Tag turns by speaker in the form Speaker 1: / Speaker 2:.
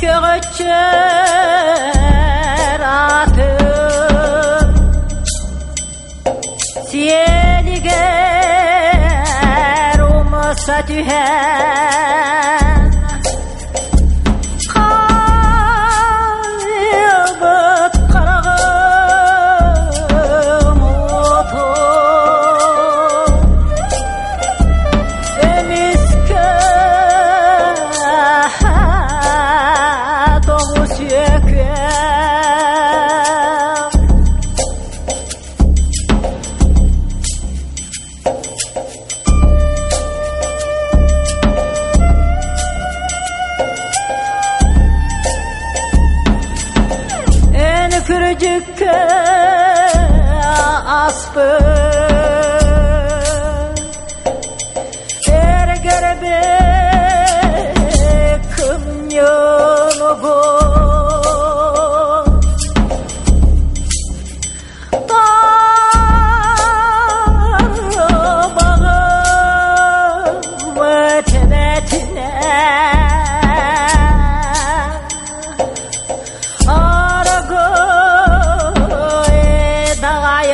Speaker 1: serato Cieli che Roma sa En küçük